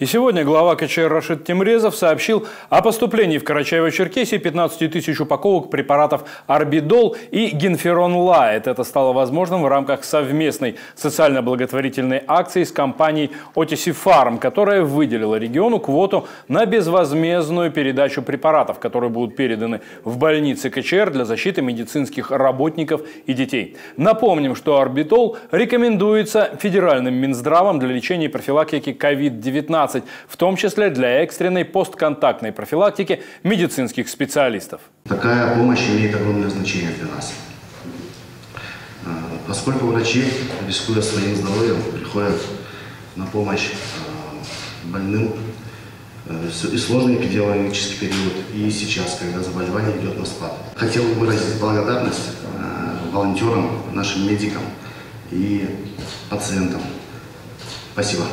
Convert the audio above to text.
И сегодня глава КЧР Рашид Тимрезов сообщил о поступлении в Карачаево-Черкесии 15 тысяч упаковок препаратов Арбидол и Генферон Лайт. Это стало возможным в рамках совместной социально-благотворительной акции с компанией Отиси Фарм, которая выделила региону квоту на безвозмездную передачу препаратов, которые будут переданы в больницы КЧР для защиты медицинских работников и детей. Напомним, что Арбитол рекомендуется федеральным Минздравом для лечения и профилактики COVID-19 в том числе для экстренной постконтактной профилактики медицинских специалистов. Такая помощь имеет огромное значение для нас. А, поскольку врачи, рискуя своим здоровьем, приходят на помощь а, больным э, и сложный эпидемиологический период, и сейчас, когда заболевание идет на спад. Хотел бы выразить благодарность э, волонтерам, нашим медикам и пациентам. Спасибо.